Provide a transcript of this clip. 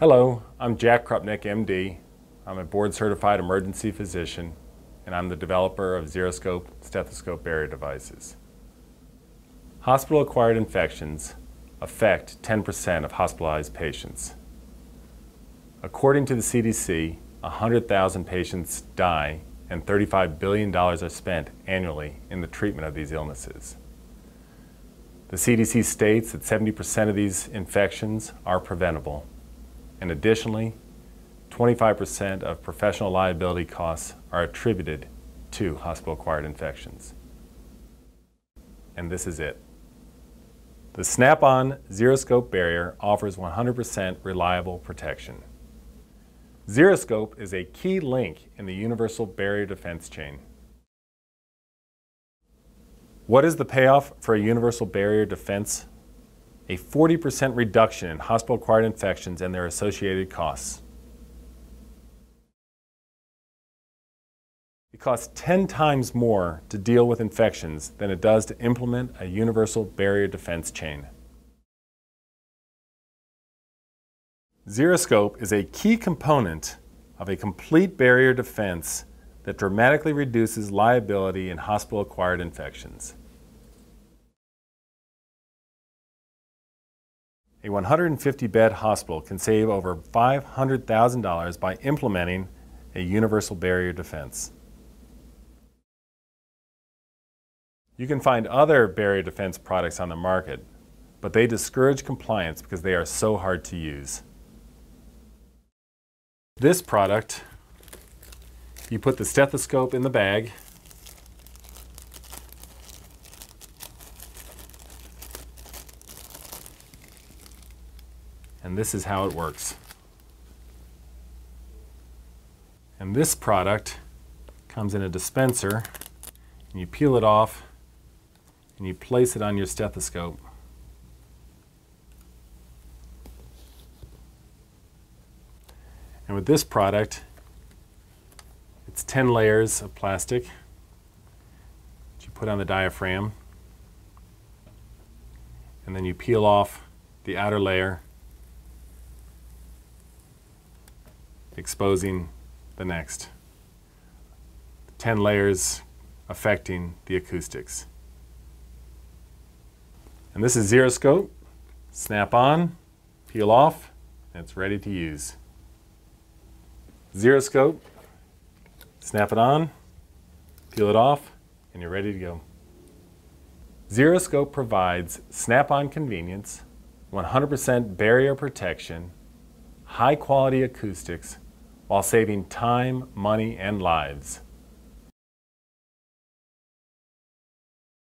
Hello, I'm Jack Krupnick, MD. I'm a board certified emergency physician and I'm the developer of Zeroscope stethoscope barrier devices. Hospital acquired infections affect 10% of hospitalized patients. According to the CDC, 100,000 patients die and $35 billion are spent annually in the treatment of these illnesses. The CDC states that 70% of these infections are preventable and additionally, 25% of professional liability costs are attributed to hospital-acquired infections. And this is it. The Snap-on ZeroScope barrier offers 100% reliable protection. ZeroScope is a key link in the universal barrier defense chain. What is the payoff for a universal barrier defense a 40% reduction in hospital-acquired infections and their associated costs. It costs 10 times more to deal with infections than it does to implement a universal barrier defense chain. ZeroScope is a key component of a complete barrier defense that dramatically reduces liability in hospital-acquired infections. A 150-bed hospital can save over $500,000 by implementing a universal barrier defense. You can find other barrier defense products on the market, but they discourage compliance because they are so hard to use. This product, you put the stethoscope in the bag And this is how it works. And this product comes in a dispenser, and you peel it off, and you place it on your stethoscope. And with this product, it's 10 layers of plastic that you put on the diaphragm, and then you peel off the outer layer exposing the next. 10 layers affecting the acoustics. And this is ZeroScope. Snap on, peel off, and it's ready to use. ZeroScope, snap it on, peel it off, and you're ready to go. ZeroScope provides snap-on convenience, 100% barrier protection, high quality acoustics, while saving time, money, and lives.